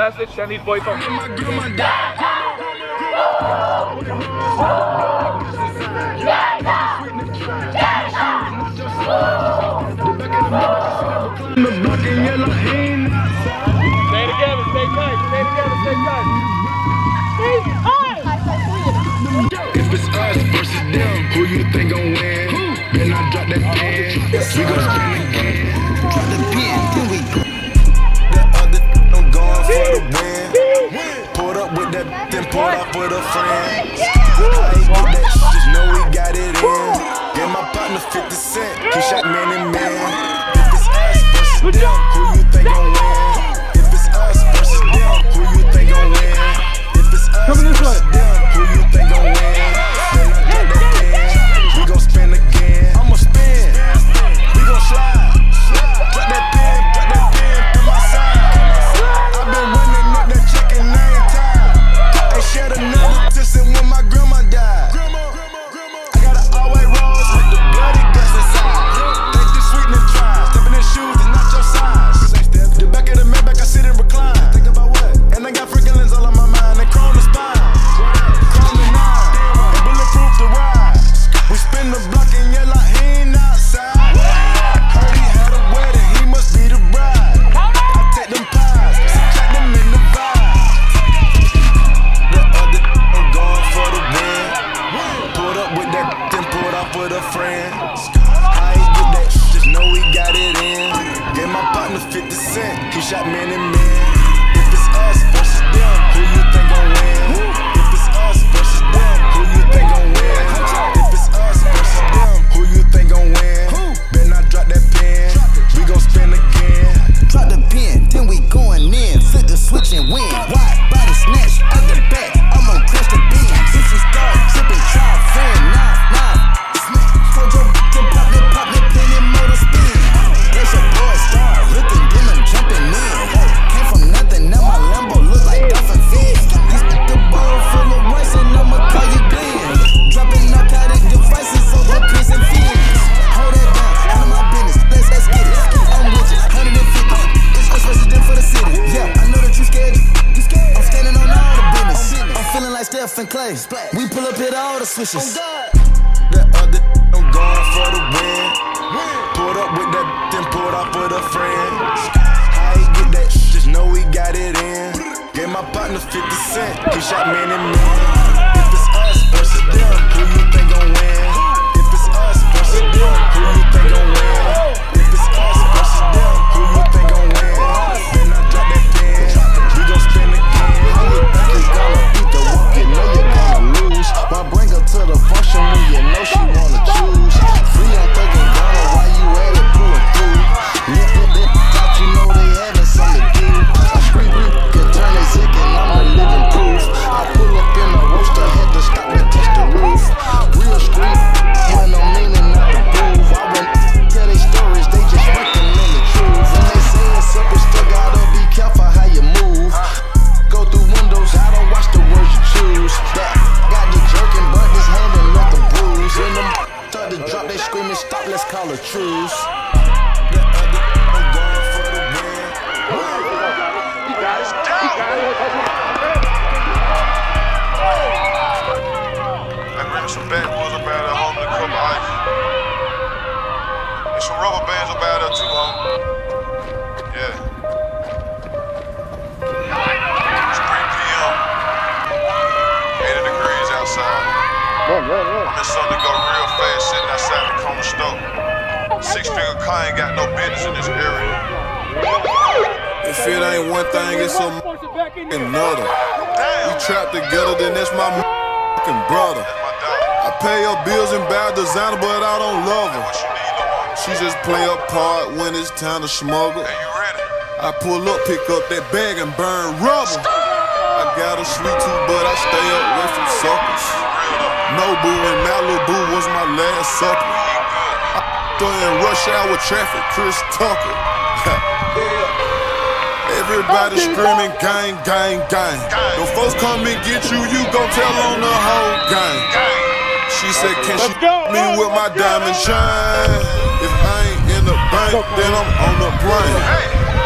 message, send these boys home. Stay together, stay tight, stay together, stay tight. Stay tight. If it's us versus them, who you think gon' win? with a friend. Oh I get that, just know we got it in. Get my partner 50 cent, he shot man and man. Allison Clay. We pull up hit all the swishes. Oh that other I'm going for the win. Pulled up with that, then pulled off with a friend. I get that? Just know we got it in. Gave my partner 50 cent. He shot man and man. it ain't one thing, it's a another. We trapped together, then that's my fucking brother. I pay her bills and bad designer, but I don't love her. She just play a part when it's time to smuggle. I pull up, pick up that bag and burn rubber. I got a sweet tooth, but I stay away from suckers. No boo and Malibu was my last supper. I in rush hour traffic, Chris Tucker. Everybody screaming gang, gang, gang. The folks come and get you, you gon' tell on the whole gang. She said, can she me with my diamond shine? If I ain't in the bank, then I'm on the plane.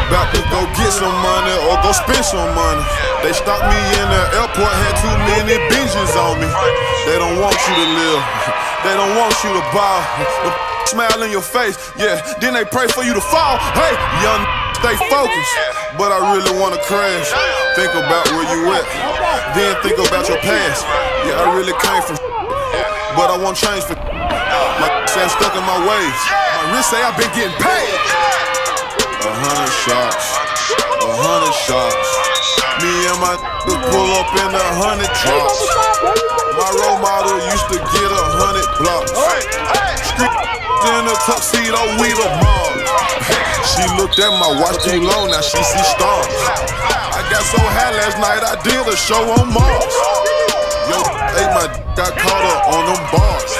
About to go get some money or go spend some money. They stopped me in the airport, had too many binges on me. They don't want you to live. They don't want you to buy. The smile in your face, yeah. Then they pray for you to fall. Hey, young stay focused. But I really wanna crash. Think about where you at, then think about your past. Yeah, I really came from, but I won't change for. My say I'm stuck in my ways. My wrist say I've been getting paid. A hundred shots, a hundred shots. Me and my pull up in a hundred drops. My role model used to get a hundred blocks. Street in a tuxedo, we the mob. She looked at my watch too long, now she see stars. I got so high last night, I did a show on Mars. Yo, hey, my got caught up on them bars.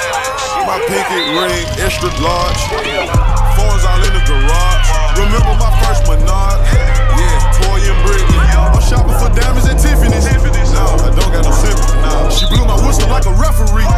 My pinky ring, extra large. Phones all in the garage. Remember my first Menard? Yeah, Toy and Britney. I'm shopping for diamonds at Tiffany's. No, I don't got no sympathy. She blew my whistle like a referee.